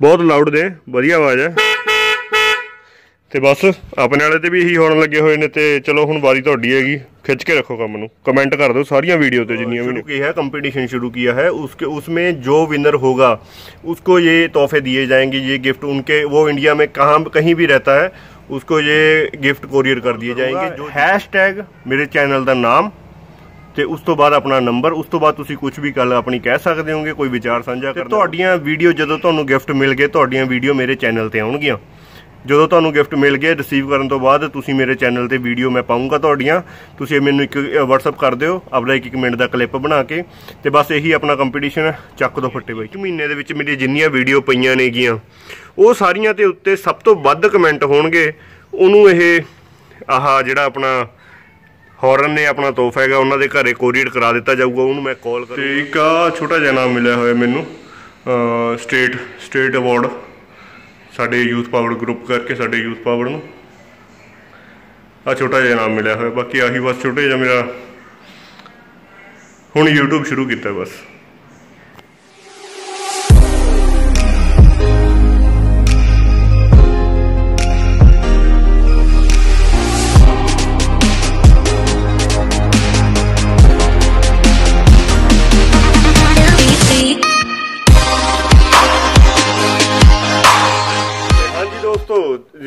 ਬਹੁਤ ਲਾਊਡ ਨੇ ਵਧੀਆ ਆਵਾਜ਼ ਹੈ ਤੇ ਬਸ ਆਪਣੇ ਵਾਲੇ ਤੇ ਵੀ ਇਹੀ ਹੋਣ ਲੱਗੇ ਹੋਏ ਨੇ ਤੇ ਚਲੋ ਹੁਣ ਵਾਰੀ ਤੁਹਾਡੀ ਹੈਗੀ खिंच के रखो कम कमेंट कर दो सारिया वीडियो पे जिन्नी भी की है कंपटीशन शुरू किया है उसके उसमें जो विनर होगा उसको ये तोहफे दिए जाएंगे ये गिफ्ट उनके वो इंडिया में कहाँ कहीं भी रहता है उसको ये गिफ्ट कोरियर कर दिए जाएंगे जो हैश टैग मेरे चैनल का नाम ਤੇ ਉਸ ਤੋਂ ਬਾਅਦ ਆਪਣਾ ਨੰਬਰ ਉਸ ਤੋਂ ਬਾਅਦ ਤੁਸੀਂ ਕੁਝ ਵੀ ਗੱਲ ਆਪਣੀ ਕਹਿ ਸਕਦੇ ਹੋਗੇ ਕੋਈ ਵਿਚਾਰ ਸਾਂਝਾ ਕਰਨਾ। ਤੁਹਾਡੀਆਂ ਵੀਡੀਓ ਜਦੋਂ ਤੁਹਾਨੂੰ ਗਿਫਟ ਮਿਲ ਗਏ ਤੁਹਾਡੀਆਂ ਵੀਡੀਓ ਮੇਰੇ ਚੈਨਲ ਤੇ ਆਉਣਗੀਆਂ। ਜਦੋਂ ਤੁਹਾਨੂੰ ਗਿਫਟ ਮਿਲ ਗਿਆ ਰਿਸੀਵ ਕਰਨ ਤੋਂ ਬਾਅਦ ਤੁਸੀਂ ਮੇਰੇ ਚੈਨਲ ਤੇ ਵੀਡੀਓ ਮੈਂ ਪਾਉਂਗਾ ਤੁਹਾਡੀਆਂ। ਤੁਸੀਂ ਮੈਨੂੰ ਇੱਕ WhatsApp ਕਰ ਦਿਓ ਆਪਣਾ ਇੱਕ ਇੱਕ ਮਿੰਟ ਦਾ ਕਲਿੱਪ ਬਣਾ ਕੇ ਤੇ ਬਸ ਇਹੀ ਆਪਣਾ ਕੰਪੀਟੀਸ਼ਨ ਚੱਕ ਦੋ ਫੱਟੇ ਬਾਈ। ਇੱਕ ਮਹੀਨੇ ਦੇ ਵਿੱਚ ਮੇਰੀ ਜਿੰਨੀਆਂ ਵੀਡੀਓ ਪਈਆਂ ਨੇਗੀਆਂ ਉਹ ਸਾਰੀਆਂ ਤੇ ਉੱਤੇ ਸਭ ਤੋਂ ਵੱਧ ਕਮੈਂਟ ਹੋਣਗੇ। ਉਹਨੂੰ ਇਹ ਆਹ ਜਿਹੜਾ ਆਪਣਾ ਹੌਰਨ ਨੇ ਆਪਣਾ ਤੋਹਫਾ ਹੈਗਾ, ਉਹਨਾਂ ਦੇ ਘਰੇ ਕੋਰੀਅਰ ਕਰਾ ਦਿੱਤਾ ਜਾਊਗਾ, ਉਹਨੂੰ ਮੈਂ ਕਾਲ ਕਰ ਤੇ ਇੱਕ ਆ, ਛੋਟਾ ਜਿਹਾ ਨਾਮ ਮਿਲਿਆ ਹੋਇਆ ਮੈਨੂੰ ਸਟੇਟ ਸਟੇਟ ਅਵਾਰਡ ਸਾਡੇ ਯੂਥ ਪਾਵਰ ਗਰੁੱਪ ਕਰਕੇ, ਸਾਡੇ ਯੂਥ ਪਾਵਰ ਨੂੰ। ਆ ਛੋਟਾ ਜਿਹਾ ਨਾਮ ਮਿਲਿਆ ਹੋਇਆ, ਬਾਕੀ ਆਹੀ ਬਸ ਛੋਟੇ ਜਿਹਾ ਮੇਰਾ, ਹੁਣ YouTube ਸ਼ੁਰੂ ਕੀਤਾ ਬਸ।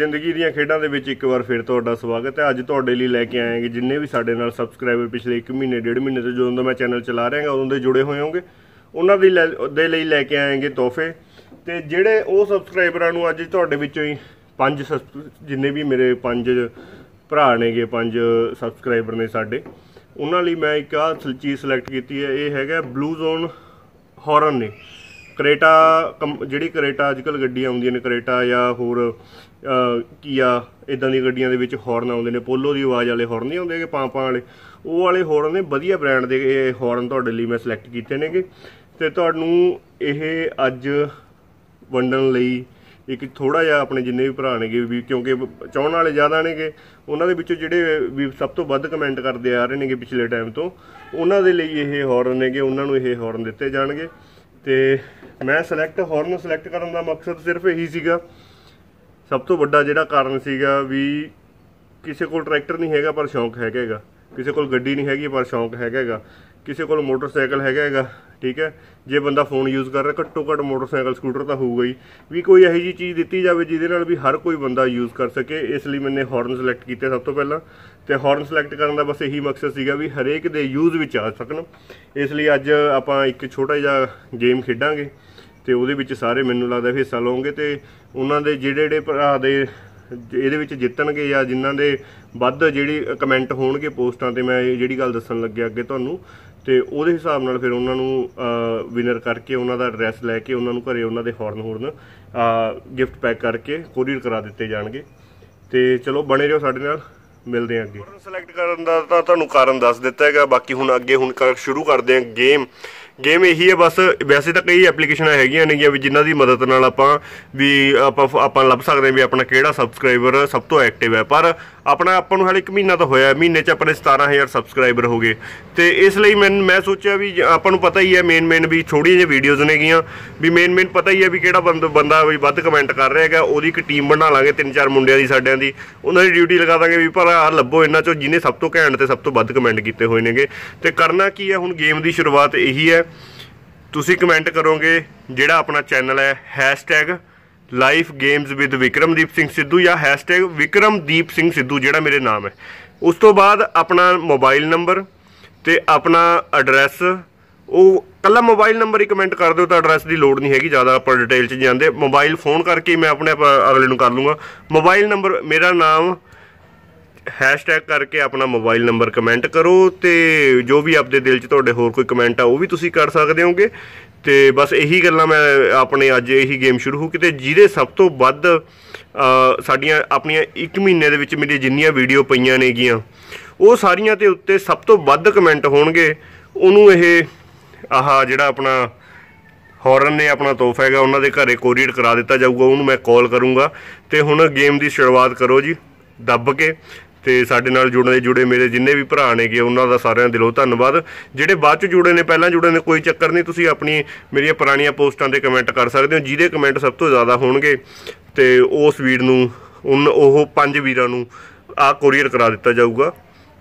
ਜ਼ਿੰਦਗੀ ਦੀਆਂ ਖੇਡਾਂ ਦੇ ਵਿੱਚ ਇੱਕ ਵਾਰ ਫਿਰ ਤੁਹਾਡਾ ਸਵਾਗਤ ਹੈ। ਅੱਜ ਤੁਹਾਡੇ ਲਈ ਲੈ ਕੇ ਆਏਗੇ ਜਿੰਨੇ ਵੀ ਸਾਡੇ ਨਾਲ ਸਬਸਕ੍ਰਾਈਬਰ ਪਿਛਲੇ 1 ਮਹੀਨੇ, ਡੇਢ ਮਹੀਨੇ ਤੋਂ ਜਦੋਂ ਦਾ ਮੈਂ ਚੈਨਲ ਚਲਾ ਰਿਹਾ ਉਦੋਂ ਦੇ ਜੁੜੇ ਹੋਏ ਹੋਗੇ ਉਹਨਾਂ ਦੀ ਦੇ ਲਈ ਲੈ ਕੇ ਆਏਗੇ ਤੋਹਫੇ। ਤੇ ਜਿਹੜੇ ਉਹ ਸਬਸਕ੍ਰਾਈਬਰਾਂ ਨੂੰ ਅੱਜ ਤੁਹਾਡੇ ਵਿੱਚੋਂ ਹੀ ਪੰਜ ਜਿੰਨੇ ਵੀ ਮੇਰੇ ਪੰਜ ਭਰਾ ਨੇਗੇ, ਪੰਜ ਸਬਸਕ੍ਰਾਈਬਰ ਨੇ ਸਾਡੇ, ਉਹਨਾਂ ਲਈ ਮੈਂ ਇੱਕ ਆ ਚੀਜ਼ ਸਿਲੈਕਟ ਕੀਤੀ ਹੈ। ਇਹ ਹੈਗਾ ਬਲੂ ਜ਼ੋਨ ਹੌਰਨ ਨੇ। ਕਰੇਟਾ ਜਿਹੜੀ ਕਰੇਟਾ ਅੱਜਕੱਲ ਗੱਡੀਆਂ ਆਉਂਦੀਆਂ ਨੇ, ਕਰੇਟਾ ਜਾਂ ਹੋਰ ਕੀਆ ਇਦਾਂ ਦੀਆਂ ਗੱਡੀਆਂ ਦੇ ਵਿੱਚ ਹਾਰਨ ਆਉਂਦੇ ਨੇ, ਪੋਲੋ ਦੀ ਆਵਾਜ਼ ਵਾਲੇ ਹਾਰਨ ਨਹੀਂ ਆਉਂਦੇ ਕਿ ਪਾਂ ਵਾਲੇ। ਉਹ ਵਾਲੇ ਹਾਰਨ ਨੇ ਵਧੀਆ ਬ੍ਰਾਂਡ ਦੇ ਇਹ ਹਾਰਨ ਤੁਹਾਡੇ ਲਈ ਮੈਂ ਸਿਲੈਕਟ ਕੀਤੇ ਨੇਗੇ। ਤੇ ਤੁਹਾਨੂੰ ਇਹ ਅੱਜ ਵੰਡਣ ਲਈ ਇੱਕ ਥੋੜਾ ਜਿਹਾ ਆਪਣੇ ਜਿੰਨੇ ਵੀ ਭਰਾ ਨੇਗੇ, ਵੀ ਕਿਉਂਕਿ ਚਾਹਣ ਵਾਲੇ ਜ਼ਿਆਦਾ ਨੇਗੇ, ਉਹਨਾਂ ਦੇ ਵਿੱਚੋਂ ਜਿਹੜੇ ਵੀ ਸਭ ਤੋਂ ਵੱਧ ਕਮੈਂਟ ਕਰਦੇ ਆ ਰਹੇ ਨੇਗੇ ਪਿਛਲੇ ਟਾਈਮ ਤੋਂ, ਉਹਨਾਂ ਦੇ ਲਈ ਇਹ ਹਾਰਨ ਨੇਗੇ, ਉਹਨਾਂ ਨੂੰ ਇਹ ਹਾਰਨ ਦਿੱਤੇ ਜਾਣਗੇ। ਤੇ ਮੈਂ ਸਿਲੈਕਟ ਹਾਰਨ ਸਿਲੈਕਟ ਕਰਨ ਦਾ ਮਕਸਦ ਸਿਰਫ ਇਹੀ ਸੀਗਾ ਸਭ ਤੋਂ ਵੱਡਾ ਜਿਹੜਾ ਕਾਰਨ ਸੀਗਾ ਵੀ ਕਿਸੇ ਕੋਲ ਟਰੈਕਟਰ ਨਹੀਂ ਹੈਗਾ ਪਰ ਸ਼ੌਂਕ ਹੈਗਾ ਹੈਗਾ। ਕਿਸੇ ਕੋਲ ਗੱਡੀ ਨਹੀਂ ਹੈਗੀ ਪਰ ਸ਼ੌਂਕ ਹੈਗਾ ਹੈਗਾ। ਕਿਸੇ ਕੋਲ ਮੋਟਰਸਾਈਕਲ ਹੈਗਾ ਹੈਗਾ, ਠੀਕ ਹੈ? ਜੇ ਬੰਦਾ ਫੋਨ ਯੂਜ਼ ਕਰ ਰਿਹਾ, ਘੱਟੋ ਘੱਟ ਮੋਟਰਸਾਈਕਲ, ਸਕੂਟਰ ਤਾਂ ਹੋਊਗਾ ਹੀ। ਵੀ ਕੋਈ ਇਹੋ ਜੀ ਚੀਜ਼ ਦਿੱਤੀ ਜਾਵੇ ਜਿਹਦੇ ਨਾਲ ਵੀ ਹਰ ਕੋਈ ਬੰਦਾ ਯੂਜ਼ ਕਰ ਸਕੇ, ਇਸ ਲਈ ਮੈਨੇ ਹਾਰਨ ਸਿਲੈਕਟ ਕੀਤੇ ਸਭ ਤੋਂ ਪਹਿਲਾਂ। ਤੇ ਹਾਰਨ ਸਿਲੈਕਟ ਕਰਨ ਦਾ ਬਸ ਇਹੀ ਮਕਸਦ ਸੀਗਾ ਵੀ ਹਰੇਕ ਦੇ ਯੂਜ਼ ਵਿੱਚ ਆ ਸਕਣ। ਇਸ ਲਈ ਅੱਜ ਆਪਾਂ ਇੱਕ ਛੋਟਾ ਜਿਹਾ ਗੇਮ ਖੇਡਾਂਗੇ। ਤੇ ਉਹਦੇ ਵਿੱਚ ਸਾਰੇ ਮੈਨੂੰ ਲੱਗਦਾ ਹਿੱਸਾ ਲਓਗੇ ਤੇ ਉਹਨਾਂ ਦੇ ਜਿਹੜੇ ਜਿਹੜੇ ਭਰਾ ਦੇ ਇਹਦੇ ਵਿੱਚ ਜਿੱਤਣਗੇ ਜਾਂ ਜਿਨ੍ਹਾਂ ਦੇ ਵੱਧ ਜਿਹੜੀ ਕਮੈਂਟ ਹੋਣਗੇ ਪੋਸਟਾਂ ਤੇ ਮੈਂ ਜਿਹੜੀ ਗੱਲ ਦੱਸਣ ਲੱਗਿਆ ਅੱਗੇ ਤੁਹਾਨੂੰ, ਤੇ ਉਹਦੇ ਹਿਸਾਬ ਨਾਲ ਫਿਰ ਉਹਨਾਂ ਨੂੰ ਵਿਨਰ ਕਰਕੇ ਉਹਨਾਂ ਦਾ ਐਡਰੈਸ ਲੈ ਕੇ ਉਹਨਾਂ ਨੂੰ ਘਰੇ ਉਹਨਾਂ ਦੇ ਹੌਰਨ ਹੌਰਨ ਗਿਫਟ ਪੈਕ ਕਰਕੇ ਕੋਰੀਅਰ ਕਰਾ ਦਿੱਤੇ ਜਾਣਗੇ। ਤੇ ਚਲੋ ਬਣੇ ਰਹੋ ਸਾਡੇ ਨਾਲ, ਮਿਲਦੇ ਆਂ ਅੱਗੇ। ਸਿਲੈਕਟ ਕਰਨ ਦਾ ਤਾਂ ਤੁਹਾਨੂੰ ਕਾਰਨ ਦੱਸ ਦਿੱਤਾ ਹੈਗਾ ਬਾਕੀ ਹੁਣ ਅੱਗੇ ਹੁਣ ਸ਼ੁਰੂ ਕਰਦੇ ਆਂ ਗੇਮ ਗੇਮ ਇਹੀ ਹੈ, ਬਸ ਵੈਸੇ ਤਾਂ ਕਈ ਐਪਲੀਕੇਸ਼ਨਾਂ ਹੈਗੀਆਂ ਨੇਗੀਆਂ ਵੀ ਜਿਨ੍ਹਾਂ ਦੀ ਮਦਦ ਨਾਲ ਆਪਾਂ ਵੀ ਆਪਾਂ ਆਪਾਂ ਲੱਭ ਸਕਦੇ ਹਾਂ ਵੀ ਆਪਣਾ ਕਿਹੜਾ ਸਬਸਕ੍ਰਾਈਬਰ ਸਭ ਤੋਂ ਐਕਟਿਵ ਹੈ, ਪਰ ਆਪਣਾ ਆਪਾਂ ਨੂੰ ਹਾਲੇ ਇੱਕ ਮਹੀਨਾ ਤਾਂ ਹੋਇਆ, ਮਹੀਨੇ 'ਚ ਆਪਣੇ 17000 ਸਬਸਕ੍ਰਾਈਬਰ ਹੋ ਗਏ। ਤੇ ਇਸ ਲਈ ਮੈਂ ਮੈਂ ਸੋਚਿਆ ਵੀ ਆਪਾਂ ਨੂੰ ਪਤਾ ਹੀ ਹੈ ਮੇਨ ਮੇਨ ਵੀ ਥੋੜੀਆਂ ਜਿਹੀਆਂ ਵੀਡੀਓਜ਼ ਨੇਗੀਆਂ ਵੀ ਮੇਨ ਮੇਨ ਪਤਾ ਹੀ ਹੈ ਵੀ ਕਿਹੜਾ ਬੰਦਾ ਵੀ ਵੱਧ ਕਮੈਂਟ ਕਰ ਰਿਹਾ ਹੈਗਾ, ਉਹਦੀ ਇੱਕ ਟੀਮ ਬਣਾ ਲਾਂਗੇ, ਤਿੰਨ ਚਾਰ ਮੁੰਡਿਆਂ ਦੀ, ਸਾਡਿਆਂ ਦੀ। ਉਹਨਾਂ ਦੀ ਡਿਊਟੀ ਲਗਾ ਦਾਂਗੇ ਵੀ ਪਰ ਆ ਲੱਭੋ ਇਹਨਾਂ ਚੋਂ, ਜਿਹਨੇ ਸਭ ਤੋਂ ਘੈਂਟ ਤੇ ਸਭ ਤੋਂ ਵੱਧ ਕਮੈਂਟ ਕੀਤੇ ਹੋਏ ਨੇਗੇ। ਤੇ ਕਰਨਾ ਕੀ ਹੈ, ਹੁਣ ਗੇਮ ਦੀ ਸ਼ੁਰੂਆਤ ਇਹੀ ਹੈ। ਤੁਸੀਂ ਕਮੈਂਟ ਕਰੋਗੇ ਜਿਹੜਾ ਆਪਣਾ ਚੈਨਲ ਹੈ life games with Vikramdeep Singh Sidhu ਜਾਂ #ਵਿਕਰਮਦੀਪ ਸਿੰਘ ਸਿੱਧੂ ਜਿਹੜਾ ਮੇਰੇ ਨਾਮ ਹੈ। ਉਸ ਤੋਂ ਬਾਅਦ ਆਪਣਾ ਮੋਬਾਈਲ ਨੰਬਰ ਤੇ ਆਪਣਾ ਐਡਰੈਸ ਉਹ ਕੱਲਾ ਮੋਬਾਈਲ ਨੰਬਰ ਹੀ ਕਮੈਂਟ ਕਰ ਦਿਓ ਤਾਂ ਐਡਰੈਸ ਦੀ ਲੋੜ ਨਹੀਂ ਹੈਗੀ, ਜ਼ਿਆਦਾ ਆਪਾਂ ਡਿਟੇਲ 'ਚ ਜਾਂਦੇ। ਮੋਬਾਈਲ ਫੋਨ ਕਰਕੇ ਮੈਂ ਆਪਣੇ ਅਗਲੇ ਨੂੰ ਕਰ ਲੂੰਗਾ। ਮੋਬਾਈਲ ਨੰਬਰ ਮੇਰਾ ਨਾਮ ਹੈਸ਼ਟੈਗ ਕਰਕੇ ਆਪਣਾ ਮੋਬਾਈਲ ਨੰਬਰ ਕਮੈਂਟ ਕਰੋ ਤੇ ਜੋ ਵੀ ਆਪਦੇ ਦਿਲ 'ਚ ਤੁਹਾਡੇ ਹੋਰ ਕੋਈ ਕਮੈਂਟ ਆ, ਉਹ ਵੀ ਤੁਸੀਂ ਕਰ ਸਕਦੇ ਹੋਗੇ। ਤੇ ਬਸ ਇਹੀ ਗੱਲਾਂ ਮੈਂ ਆਪਣੇ ਅੱਜ ਇਹੀ ਗੇਮ ਸ਼ੁਰੂ ਹੋ ਕਿਤੇ ਜਿਹਦੇ ਸਭ ਤੋਂ ਵੱਧ ਸਾਡੀਆਂ ਆਪਣੀਆਂ 1 ਮਹੀਨੇ ਦੇ ਵਿੱਚ ਮੇਰੀ ਜਿੰਨੀਆਂ ਵੀਡੀਓ ਪਈਆਂ ਨੇਗੀਆਂ, ਉਹ ਸਾਰੀਆਂ ਤੇ ਉੱਤੇ ਸਭ ਤੋਂ ਵੱਧ ਕਮੈਂਟ ਹੋਣਗੇ। ਉਹਨੂੰ ਇਹ, ਆਹ ਜਿਹੜਾ ਆਪਣਾ ਹੌਰਨ ਨੇ ਆਪਣਾ ਤੋਹਫਾ ਹੈਗਾ, ਉਹਨਾਂ ਦੇ ਘਰੇ ਕੋਰੀਅਰ ਕਰਾ ਦਿੱਤਾ ਜਾਊਗਾ, ਉਹਨੂੰ ਮੈਂ ਕਾਲ ਕਰੂੰਗਾ ਤੇ ਹੁਣ ਗੇਮ ਦੀ ਸ਼ੁਰੂਆਤ ਕਰੋ ਜੀ, ਦੱਬ ਕੇ। ਤੇ ਸਾਡੇ ਨਾਲ ਜੁੜਨੇ ਜੁੜੇ ਮੇਰੇ ਜਿੰਨੇ ਵੀ ਭਰਾ ਨੇਗੇ, ਉਹਨਾਂ ਦਾ ਸਾਰਿਆਂ ਦਿਲੋਂ ਧੰਨਵਾਦ। ਜਿਹੜੇ ਬਾਅਦ ਚ ਜੁੜੇ ਨੇ, ਪਹਿਲਾਂ ਜੁੜੇ ਨੇ, ਕੋਈ ਚੱਕਰ ਨਹੀਂ, ਤੁਸੀਂ ਆਪਣੀ, ਮੇਰੀਆਂ ਪੁਰਾਣੀਆਂ ਪੋਸਟਾਂ ਤੇ ਕਮੈਂਟ ਕਰ ਸਕਦੇ ਹੋ, ਜਿਹਦੇ ਕਮੈਂਟ ਸਭ ਤੋਂ ਜ਼ਿਆਦਾ ਹੋਣਗੇ। ਤੇ ਉਸ ਵੀਰ ਨੂੰ, ਉਨ, ਉਹ ਪੰਜ ਵੀਰਾਂ ਨੂੰ ਆ ਕੋਰੀਅਰ ਕਰਾ ਦਿੱਤਾ ਜਾਊਗਾ।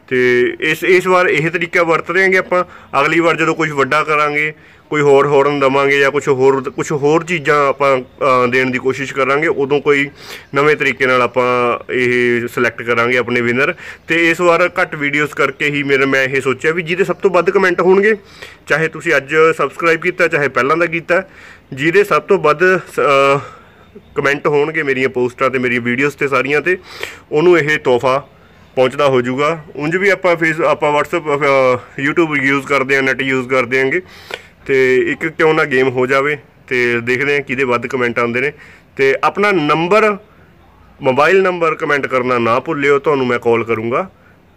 ਤੇ ਇਸ ਇਸ ਵਾਰ ਇਹ ਤਰੀਕਾ ਵਰਤ ਰਹੇਗੇ ਆਪਾਂ, ਅਗਲੀ ਵਾਰ ਜਦੋਂ ਕੁਝ ਵੱਡਾ ਕਰਾਂਗੇ ਕੋਈ ਹੋਰ ਹੋਰਨ ਦਵਾਂਗੇ ਜਾਂ ਕੁਝ ਹੋਰ ਕੁਝ ਹੋਰ ਚੀਜ਼ਾਂ ਆਪਾਂ ਦੇਣ ਦੀ ਕੋਸ਼ਿਸ਼ ਕਰਾਂਗੇ ਉਦੋਂ ਕੋਈ ਨਵੇਂ ਤਰੀਕੇ ਨਾਲ ਆਪਾਂ ਇਹ ਸਿਲੈਕਟ ਕਰਾਂਗੇ ਆਪਣੇ ਵਿਨਰ ਤੇ ਇਸ ਵਾਰ ਘੱਟ ਵੀਡੀਓਜ਼ ਕਰਕੇ ਹੀ ਮੇਰੇ ਮੈਂ ਇਹ ਸੋਚਿਆ ਵੀ ਜਿਹਦੇ ਸਭ ਤੋਂ ਵੱਧ ਕਮੈਂਟ ਹੋਣਗੇ ਚਾਹੇ ਤੁਸੀਂ ਅੱਜ ਸਬਸਕ੍ਰਾਈਬ ਕੀਤਾ ਚਾਹੇ ਪਹਿਲਾਂ ਦਾ ਕੀਤਾ ਜਿਹਦੇ ਸਭ ਤੋਂ ਵੱਧ ਅ, ਕਮੈਂਟ ਹੋਣਗੇ ਮੇਰੀਆਂ ਪੋਸਟਾਂ ਤੇ ਮੇਰੀਆਂ ਵੀਡੀਓਜ਼ ਤੇ ਸਾਰੀਆਂ ਤੇ ਉਹਨੂੰ ਇਹ ਤੋਹਫਾ ਪਹੁੰਚਦਾ ਹੋ ਜਾਊਗਾ। ਉਂਝ ਵੀ ਆਪਾਂ ਫੇਸ ਆਪਾਂ WhatsApp ਅ, YouTube ਯੂਜ਼ ਕਰਦੇ ਆ ਨੈਟ ਯੂਜ਼ ਕਰਦੇ ਆਂਗੇ ਤੇ ਇੱਕ ਕਿਉਂ ਨਾ ਗੇਮ ਹੋ ਜਾਵੇ ਤੇ ਦੇਖਦੇ ਹਾਂ ਕਿਹਦੇ ਵੱਧ ਕਮੈਂਟ ਆਉਂਦੇ ਨੇ। ਤੇ ਆਪਣਾ ਨੰਬਰ ਮੋਬਾਈਲ ਨੰਬਰ ਕਮੈਂਟ ਕਰਨਾ ਨਾ ਭੁੱਲਿਓ, ਤੁਹਾਨੂੰ ਮੈਂ ਕਾਲ ਕਰੂੰਗਾ।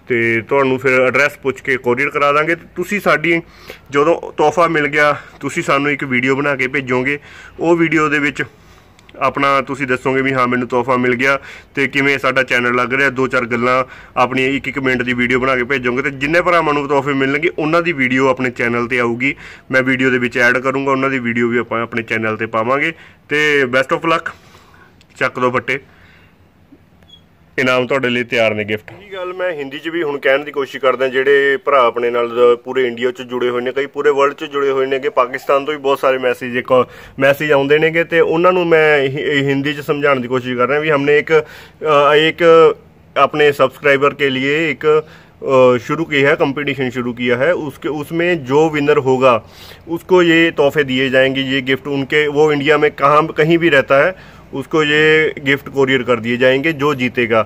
ਤੇ ਤੁਹਾਨੂੰ ਫਿਰ ਐਡਰੈਸ ਪੁੱਛ ਕੇ ਕੋਰੀਅਰ ਕਰਾ ਦਾਂਗੇ। ਤੁਸੀਂ ਸਾਡੀ ਜਦੋਂ ਤੋਹਫਾ ਮਿਲ ਗਿਆ, ਤੁਸੀਂ ਸਾਨੂੰ ਇੱਕ ਵੀਡੀਓ ਬਣਾ ਕੇ ਭੇਜੋਗੇ। ਉਹ ਵੀਡੀਓ ਦੇ ਵਿੱਚ ਆਪਣਾ ਤੁਸੀਂ ਦੱਸੋਗੇ ਵੀ ਹਾਂ, ਮੈਨੂੰ ਤੋਹਫਾ ਮਿਲ ਗਿਆ ਤੇ ਕਿਵੇਂ ਸਾਡਾ ਚੈਨਲ ਲੱਗ ਰਿਹਾ, ਦੋ ਚਾਰ ਗੱਲਾਂ ਆਪਣੀ ਇੱਕ ਇੱਕ ਮਿੰਟ ਦੀ ਵੀਡੀਓ ਬਣਾ ਕੇ ਭੇਜੋਗੇ ਤੇ ਜਿੰਨੇ ਭਰਾਵਾਂ ਨੂੰ ਤੋਹਫੇ ਮਿਲਣਗੇ, ਉਹਨਾਂ ਦੀ ਵੀਡੀਓ ਆਪਣੇ ਚੈਨਲ ਤੇ ਆਊਗੀ। ਮੈਂ ਵੀਡੀਓ ਦੇ ਵਿੱਚ ਐਡ ਕਰੂੰਗਾ, ਉਹਨਾਂ ਦੀ ਵੀਡੀਓ ਵੀ ਆਪਾਂ ਆਪਣੇ ਚੈਨਲ ਤੇ ਪਾਵਾਂਗੇ ਤੇ ਬੈਸਟ ਆਫ ਲੱਕ ਚੱਕ ਦੋ ਫੱਟੇ। ਇਨਾਮ ਤੁਹਾਡੇ ਲਈ ਤਿਆਰ ਨੇ ਗਿਫਟ ਇਹ ਗੱਲ ਮੈਂ ਹਿੰਦੀ 'ਚ ਵੀ ਹੁਣ ਕਹਿਣ ਦੀ ਕੋਸ਼ਿਸ਼ ਕਰਦਾ ਜਿਹੜੇ ਭਰਾ ਆਪਣੇ ਨਾਲ ਪੂਰੇ ਇੰਡੀਆ 'ਚ ਜੁੜੇ ਹੋਏ ਨੇ ਕਈ ਪੂਰੇ ਵਰਲਡ 'ਚ ਜੁੜੇ ਹੋਏ ਨੇਗੇ ਪਾਕਿਸਤਾਨ ਤੋਂ ਵੀ ਬਹੁਤ ਸਾਰੇ ਮੈਸੇਜ ਇੱਕ ਮੈਸੇਜ ਆਉਂਦੇ ਨੇਗੇ ਤੇ ਉਹਨਾਂ ਨੂੰ ਮੈਂ ਇਹ- ਇਹ ਹਿੰਦੀ 'ਚ ਸਮਝਾਉਣ ਦੀ ਕੋਸ਼ਿਸ਼ ਕਰ ਰਿਹਾ ਵੀ हमने एक अ, एक अपने सब्सक्राइबर के लिए एक अ, शुरू की है कंपटीशन शुरू किया है उसके उसमें जो विनर होगा उसको ये तोहफे दिए जाएंगे ये गिफ्ट उनके वो इंडिया में कहाँ कहीं भी रहता है उसको ये गिफ्ट कोरियर कर दिए जाएँगे जो जीतेगा।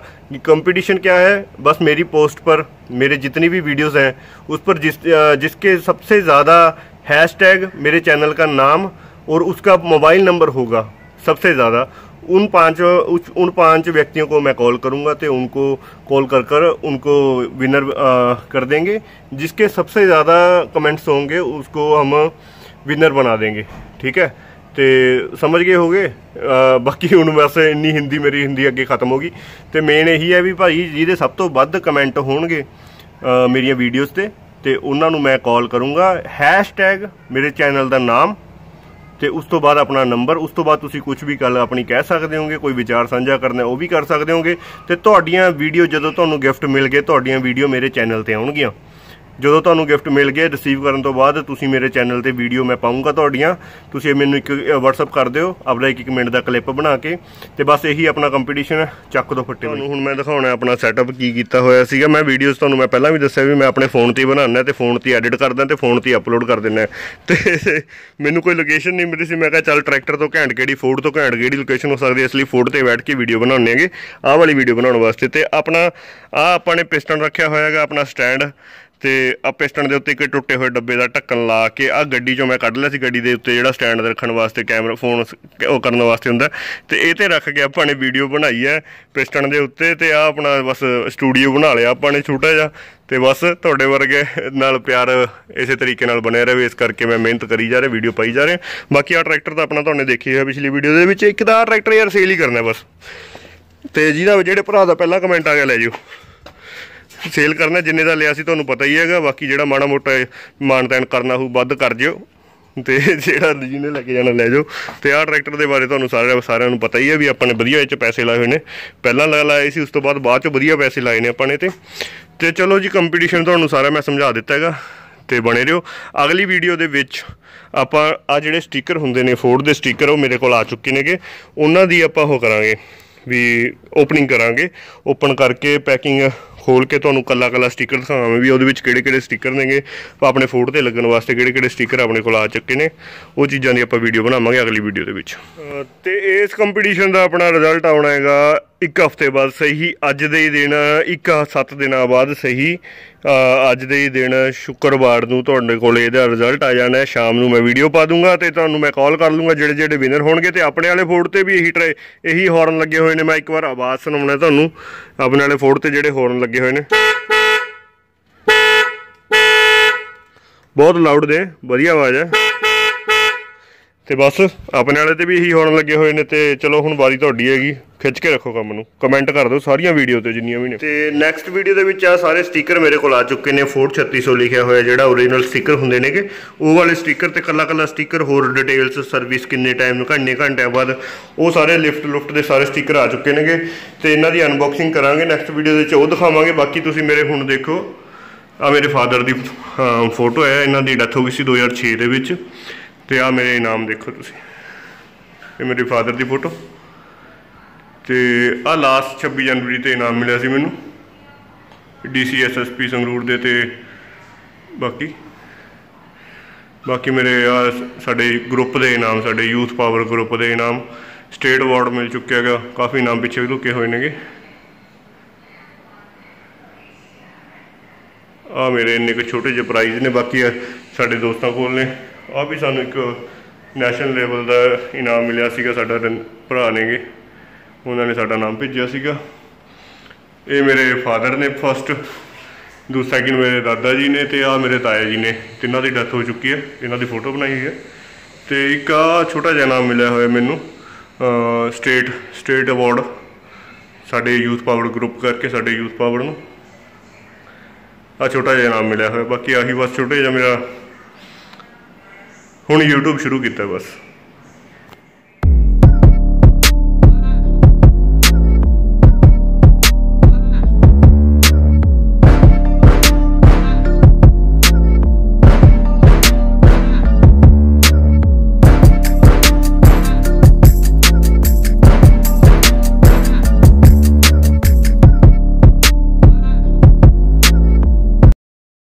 कंपटीशन क्या है? बस मेरी पोस्ट पर मेरे जितनी भी वीडियोस हैं उस पर जिस जिसके सबसे ज़्यादा हैशटैग मेरे चैनल का नाम और उसका मोबाइल नंबर होगा सबसे ज़्यादा उन पाँच उन पाँच व्यक्तियों को मैं कॉल करूँगा तो उनको कॉल कर कर उनको विनर अ, कर देंगे। जिसके सबसे ज़्यादा कमेंट्स होंगे उसको हम विनर बना देंगे। ठीक है? ਤੇ ਸਮਝ ਗਏ ਹੋਗੇ? ਅ, ਬਾਕੀ ਹੁਣ ਵੈਸੇ ਇੰਨੀ ਹਿੰਦੀ ਮੇਰੀ ਹਿੰਦੀ ਅੱਗੇ ਖਤਮ ਹੋ ਗਈ। ਤੇ ਮੇਨ ਇਹੀ ਹੈ ਵੀ ਭਾਈ ਜਿਹਦੇ ਸਭ ਤੋਂ ਵੱਧ ਕਮੈਂਟ ਹੋਣਗੇ ਮੇਰੀਆਂ ਵੀਡੀਓਜ਼ ਤੇ ਤੇ ਉਹਨਾਂ ਨੂੰ ਮੈਂ ਕਾਲ ਕਰੂੰਗਾ। ਹੈਸ਼ਟੈਗ ਮੇਰੇ ਚੈਨਲ ਦਾ ਨਾਮ ਤੇ ਉਸ ਤੋਂ ਬਾਅਦ ਆਪਣਾ ਨੰਬਰ ਉਸ ਤੋਂ ਬਾਅਦ ਤੁਸੀਂ ਕੁਝ ਵੀ ਗੱਲ ਆਪਣੀ ਕਹਿ ਸਕਦੇ ਹੋਗੇ ਕੋਈ ਵਿਚਾਰ ਸਾਂਝਾ ਕਰਨਾ ਉਹ ਵੀ ਕਰ ਸਕਦੇ ਹੋਗੇ। ਤੇ ਤੁਹਾਡੀਆਂ ਵੀਡੀਓ ਜਦੋਂ ਤੁਹਾਨੂੰ ਗਿਫਟ ਮਿਲ ਗਏ ਤੁਹਾਡੀਆਂ ਵੀਡੀਓ ਮੇਰੇ ਚੈਨਲ ਤੇ ਆਉਣਗੀਆਂ। ਜਦੋਂ ਤੁਹਾਨੂੰ ਗਿਫਟ ਮਿਲ ਗਿਆ ਰਿਸੀਵ ਕਰਨ ਤੋਂ ਬਾਅਦ ਤੁਸੀਂ ਮੇਰੇ ਚੈਨਲ ਤੇ ਵੀਡੀਓ ਮੈਂ ਪਾਉਂਗਾ ਤੁਹਾਡੀਆਂ। ਤੁਸੀਂ ਮੈਨੂੰ ਇੱਕ WhatsApp ਕਰ ਦਿਓ ਆਪਣਾ ਇੱਕ ਇੱਕ ਮਿੰਟ ਦਾ ਕਲਿੱਪ ਬਣਾ ਕੇ ਤੇ ਬਸ ਇਹੀ ਆਪਣਾ ਕੰਪੀਟੀਸ਼ਨ ਚੱਕ ਦੋ ਫੱਟੇ ਤੁਹਾਨੂੰ ਹੁਣ ਮੈਂ ਦਿਖਾਉਣਾ ਆਪਣਾ ਸੈਟਅਪ ਕੀ ਕੀਤਾ ਹੋਇਆ ਸੀਗਾ। ਮੈਂ ਵੀਡੀਓਜ਼ ਤੁਹਾਨੂੰ ਮੈਂ ਪਹਿਲਾਂ ਵੀ ਦੱਸਿਆ ਵੀ ਮੈਂ ਆਪਣੇ ਫੋਨ ਤੇ ਹੀ ਬਣਾਉਣਾ ਤੇ ਫੋਨ ਤੇ ਹੀ ਐਡਿਟ ਕਰਦਾ ਤੇ ਫੋਨ ਤੇ ਹੀ ਅਪਲੋਡ ਕਰ ਦਿੰਦਾ। ਤੇ ਮੈਨੂੰ ਕੋਈ ਲੋਕੇਸ਼ਨ ਨਹੀਂ ਮਿਲੀ ਸੀ। ਮੈਂ ਕਿਹਾ ਚੱਲ ਟਰੈਕਟਰ ਤੋਂ ਘੈਂਟ ਕਿਹੜੀ ਫੋਰਡ ਤੋਂ ਘੈਂਟ ਕਿਹੜੀ ਲੋਕੇਸ਼ਨ ਹੋ ਸਕਦੀ ਹੈ। ਇਸ ਲਈ ਫੋਰਡ ਤੇ ਬੈਠ ਕੇ ਵੀਡੀਓ ਬਣਾਉਣੇ ਹੈਗੇ। ਆਹ ਵਾਲੀ ਵੀਡੀਓ ਬਣਾਉਣ ਵਾਸਤੇ ਤੇ ਆਪਣਾ ਆਹ ਆਪਾਂ ਨੇ ਪਿਸਟਨ ਰੱਖਿਆ ਹੋਇਆ ਹੈਗਾ ਆਪਣਾ ਸਟੈਂਡ ਤੇ ਆ ਪਿਸਟਨ ਦੇ ਉੱਤੇ ਇੱਕ ਟੁੱਟੇ ਹੋਏ ਡੱਬੇ ਦਾ ਢੱਕਣ ਲਾ ਕੇ ਆ ਗੱਡੀ ਚੋਂ ਮੈਂ ਕੱਢ ਲਿਆ ਸੀ, ਗੱਡੀ ਦੇ ਉੱਤੇ ਜਿਹੜਾ ਸਟੈਂਡ ਰੱਖਣ ਵਾਸਤੇ ਕੈਮਰਾ, ਫੋਨ ਉਹ ਕਰਨ ਵਾਸਤੇ ਹੁੰਦਾ। ਤੇ ਇਹ ਤੇ ਰੱਖ ਕੇ ਆਪਾਂ ਨੇ ਵੀਡੀਓ ਬਣਾਈ ਹੈ ਪਿਸਟਨ ਦੇ ਉੱਤੇ ਤੇ ਆ ਆਪਣਾ ਬਸ ਸਟੂਡੀਓ ਬਣਾ ਲਿਆ ਆਪਾਂ ਨੇ ਛੋਟਾ ਜਿਹਾ। ਤੇ ਬਸ ਤੁਹਾਡੇ ਵਰਗੇ ਨਾਲ ਪਿਆਰ ਇਸੇ ਤਰੀਕੇ ਨਾਲ ਬਣਿਆ ਰਹੇ, ਇਸ ਕਰਕੇ ਮੈਂ ਮਿਹਨਤ ਕਰੀ ਜਾ ਰਿਹਾ, ਵੀਡੀਓ ਪਾਈ ਜਾ ਰਿਹਾ। ਬਾਕੀ ਆ ਟਰੈਕਟਰ ਤਾਂ ਆਪਣਾ ਤੁਹਾਨੂੰ ਦੇਖੀ ਹੋਇਆ ਪਿਛਲੀ ਵੀਡੀਓ ਦੇ ਵਿੱਚ, ਇੱਕ ਦਾ ਟਰੈਕਟਰ ਯਾਰ ਸੇਲ ਹੀ ਕਰਨਾ ਬਸ। ਤੇ ਜਿਹਦਾ ਜਿਹੜੇ ਭਰਾ ਦਾ ਪਹਿਲਾ ਕਮੈਂਟ ਆ ਗਿਆ, ਲੈ ਜਿਓ। ਸੇਲ ਕਰਨਾ ਜਿੰਨੇ ਦਾ ਲਿਆ ਸੀ ਤੁਹਾਨੂੰ ਪਤਾ ਹੀ ਹੈਗਾ, ਬਾਕੀ ਜਿਹੜਾ ਮਾੜਾ ਮੋਟਾ ਮਾਨਤਾਨ ਕਰਨਾ ਹੋਊ, ਵੱਧ ਕਰ ਜਿਓ। ਤੇ ਜਿਹੜਾ ਜਿਹਨੇ ਲੈ ਕੇ ਜਾਣਾ ਲੈ ਜਾਓ। ਤੇ ਆਹ ਟਰੈਕਟਰ ਦੇ ਬਾਰੇ ਤੁਹਾਨੂੰ ਸਾਰਿਆਂ ਸਾਰਿਆਂ ਨੂੰ ਪਤਾ ਹੀ ਹੈ ਵੀ ਆਪਾਂ ਨੇ ਵਧੀਆ ਇਹ ਚ ਪੈਸੇ ਲਾਏ ਹੋਏ ਨੇ। ਪਹਿਲਾਂ ਲਾ ਲਾਏ ਸੀ, ਉਸ ਤੋਂ ਬਾਅਦ ਬਾਅਦ ਚ ਵਧੀਆ ਪੈਸੇ ਲਾਏ ਨੇ ਆਪਾਂ ਨੇ ਤੇ। ਤੇ ਚਲੋ ਜੀ ਕੰਪੀਟੀਸ਼ਨ ਤੁਹਾਨੂੰ ਸਾਰਾ ਮੈਂ ਸਮਝਾ ਦਿੱਤਾ ਹੈਗਾ। ਤੇ ਬਣੇ ਰਹੋ। ਅਗਲੀ ਵੀਡੀਓ ਦੇ ਵਿੱਚ ਆਪਾਂ ਆ ਜਿਹੜੇ ਸਟicker ਹੁੰਦੇ ਨੇ ਫੋਰਡ ਦੇ ਸਟicker ਉਹ ਮੇਰੇ ਕੋਲ ਆ ਚੁੱਕੇ ਨੇਗੇ। ਉਹਨਾਂ ਦੀ ਆਪਾਂ ਉਹ ਕਰਾਂਗੇ, ਵੀ ਓਪਨਿੰਗ ਕਰਾਂਗੇ। ਓਪਨ ਕਰਕੇ ਪੈਕਿੰਗ ਖੋਲ ਕੇ ਤੁਹਾਨੂੰ ਕੱਲਾ ਕੱਲਾ ਸਟicker ਦਿਖਾਵਾਂਗੇ ਵੀ ਉਹਦੇ ਵਿੱਚ ਕਿਹੜੇ ਕਿਹੜੇ ਸਟicker ਨੇਗੇ ਆਪਣੇ ਫੋਟ ਤੇ ਲੱਗਣ ਵਾਸਤੇ ਕਿਹੜੇ ਕਿਹੜੇ ਸਟicker ਆਪਣੇ ਕੋਲ ਆ ਚੁੱਕੇ ਨੇ, ਉਹ ਚੀਜ਼ਾਂ ਦੀ ਆਪਾਂ ਵੀਡੀਓ ਬਣਾਵਾਂਗੇ ਅਗਲੀ ਵੀਡੀਓ ਦੇ ਵਿੱਚ। ਅਹ ਤੇ ਇਸ ਕੰਪੀਟੀਸ਼ਨ ਦਾ ਆਪਣਾ ਰਿਜ਼ਲਟ ਆਉਣਾ ਹੈਗਾ ਇੱਕ ਹਫ਼ਤੇ ਬਾਅਦ ਸਹੀ, ਅੱਜ ਦੇ ਹੀ ਦਿਨ, ਇੱਕ ਸੱਤ ਦਿਨਾਂ ਬਾਅਦ ਸਹੀ। ਅੱਜ ਦੇ ਹੀ ਦਿਨ ਸ਼ੁੱਕਰਵਾਰ ਨੂੰ ਤੁਹਾਡੇ ਕੋਲ ਇਹਦਾ ਰਿਜ਼ਲਟ ਆ ਜਾਣਾ ਹੈ। ਸ਼ਾਮ ਨੂੰ ਮੈਂ ਵੀਡੀਓ ਪਾ ਦੂੰਗਾ ਤੇ ਤੁਹਾਨੂੰ ਮੈਂ ਕਾਲ ਕਰ ਲੂੰਗਾ। ਜਿਹੜੇ ਜਿਹੜੇ ਵਿਨਰ ਹੋਣਗੇ ਤੇ ਆਪਣੇ ਵਾਲੇ ਫੋਰਡ ਤੇ ਵੀ ਇਹੀ ਟਰਾਈ ਇਹੀ ਹਾਰਨ ਲੱਗੇ ਹੋਏ ਨੇ। ਮੈਂ ਇੱਕ ਵਾਰ ਆਵਾਜ਼ ਸੁਣਾਉਣਾ ਤੁਹਾਨੂੰ। ਆਪਣੇ ਵਾਲੇ ਫੋਰਡ ਤੇ ਜਿਹੜੇ ਹਾਰਨ ਲੱਗੇ ਹੋਏ ਨੇ। ਬਹੁਤ ਲਾਊਡ ਦੇ ਵਧੀਆ ਆਵਾਜ਼ ਹੈ। ਤੇ ਬਸ, ਆਪਣੇ ਵਾਲੇ ਤੇ ਵੀ ਇਹੀ ਹੋਣ ਲੱਗੇ ਹੋਏ ਨੇ ਤੇ ਚਲੋ ਹੁਣ ਵਾਰੀ ਤੁਹਾਡੀ ਹੈਗੀ, ਖਿੱਚ ਕੇ ਰੱਖੋ ਕੰਮ ਨੂੰ। ਕਮੈਂਟ ਕਰ ਦਿਓ ਸਾਰੀਆਂ ਵੀਡੀਓ ਤੇ ਜਿੰਨੀਆਂ ਵੀ ਨੇ। ਤੇ ਨੈਕਸਟ ਵੀਡੀਓ ਦੇ ਵਿੱਚ ਆ ਸਾਰੇ ਸਟicker ਮੇਰੇ ਕੋਲ ਆ ਚੁੱਕੇ ਨੇ ਫੋਰਟ 3600 ਲਿਖਿਆ ਹੋਇਆ ਜਿਹੜਾ ਓਰੀਜਨਲ ਸਟicker ਹੁੰਦੇ ਨੇਗੇ। ਉਹ ਵਾਲੇ ਸਟicker ਤੇ ਕੱਲਾ ਕੱਲਾ ਸਟicker ਹੋਰ ਡਿਟੇਲਸ ਸਰਵਿਸ ਕਿੰਨੇ ਟਾਈਮ ਨੂੰ ਕਿੰਨੇ ਘੰਟਿਆਂ ਬਾਅਦ, ਉਹ ਸਾਰੇ ਲਿਫਟ ਲੁਫਟ ਦੇ ਸਾਰੇ ਸਟicker ਆ ਚੁੱਕੇ ਨੇਗੇ। ਤੇ ਇਹਨਾਂ ਦੀ ਅਨਬਾਕਸਿੰਗ ਕਰਾਂਗੇ ਨੈਕਸਟ ਵੀਡੀਓ ਦੇ ਵਿੱਚ ਉਹ ਦਿਖਾਵਾਂਗੇ। ਬਾਕੀ ਤੁਸੀਂ ਮੇਰੇ ਹੁਣ ਦੇਖੋ, ਆ ਮੇਰੇ ਫਾਦਰ ਦੀ ਫੋਟੋ ਹੈ, ਇਹਨਾਂ ਦੀ ਡੈਥ ਹੋ ਗਈ ਸੀ 2006 ਦੇ ਵਿੱਚ। ਤੇ ਆ ਮੇਰੇ ਇਨਾਮ ਦੇਖੋ ਤੁਸੀਂ। ਇਹ ਮੇਰੇ ਫਾਦਰ ਦੀ ਫੋਟੋ ਤੇ ਆ ਲਾਸਟ 26 ਜਨਵਰੀ ਤੇ ਇਨਾਮ ਮਿਲਿਆ ਸੀ ਮੈਨੂੰ। ਡੀਸੀਐਸਐਸਪੀ ਸੰਗਰੂਰ ਦੇ ਤੇ ਬਾਕੀ। ਬਾਕੀ ਮੇਰੇ ਆ ਸਾਡੇ ਗਰੁੱਪ ਦੇ ਇਨਾਮ, ਸਾਡੇ ਯੂਥ ਪਾਵਰ ਗਰੁੱਪ ਦੇ ਇਨਾਮ। ਸਟੇਟ ਅਵਾਰਡ ਮਿਲ ਚੁੱਕਿਆ ਹੈਗਾ। ਕਾਫੀ ਇਨਾਮ ਪਿੱਛੇ ਵੀ ਲੁਕੇ ਹੋਏ ਨੇਗੇ। ਆ ਮੇਰੇ ਇੰਨੇ ਕੁ ਛੋਟੇ ਜਿਹੇ ਪ੍ਰਾਈਜ਼ ਨੇ, ਬਾਕੀ ਆ ਸਾਡੇ ਦੋਸਤਾਂ ਕੋਲ ਨੇ। ਆ ਵੀ ਸਾਨੂੰ ਇੱਕ ਨੈਸ਼ਨਲ ਲੈਵਲ ਦਾ ਇਨਾਮ ਮਿਲਿਆ ਸੀਗਾ, ਸਾਡਾ ਰਨ- ਭਰਾ ਨੇਗੇ। ਉਹਨਾਂ ਨੇ ਸਾਡਾ ਨਾਮ ਭੇਜਿਆ ਸੀਗਾ। ਇਹ ਮੇਰੇ ਫਾਦਰ ਨੇ ਫਸਟ ਦੂਸਰਾ ਸੈਕਿੰਡ ਮੇਰੇ ਦਾਦਾ ਜੀ ਨੇ ਤੇ ਆ ਮੇਰੇ ਤਾਇਆ ਜੀ ਨੇ। ਤਿੰਨਾਂ ਦੀ ਡੈਥ ਹੋ ਚੁੱਕੀ ਹੈ। ਇਹਨਾਂ ਦੀ ਫੋਟੋ ਬਣਾਈ ਹੋਈ ਹੈ। ਤੇ ਇੱਕ ਆ ਛੋਟਾ ਜਿਹਾ ਨਾਮ ਮਿਲਿਆ ਹੋਇਆ ਮੈਨੂੰ ਸਟੇਟ ਸਟੇਟ ਅਵਾਰਡ ਸਾਡੇ ਯੂਥ ਪਾਵਰ ਗਰੁੱਪ ਕਰਕੇ, ਸਾਡੇ ਯੂਥ ਪਾਵਰ ਨੂੰ। ਆ ਛੋਟਾ ਜਿਹਾ ਨਾਮ ਮਿਲਿਆ ਹੋਇਆ। ਬਾਕੀ ਆਹੀ ਬਸ ਛੋਟੇ ਜਿਹਾ ਮੇਰਾ ਹੁਣ YouTube ਸ਼ੁਰੂ ਕੀਤਾ ਬਸ।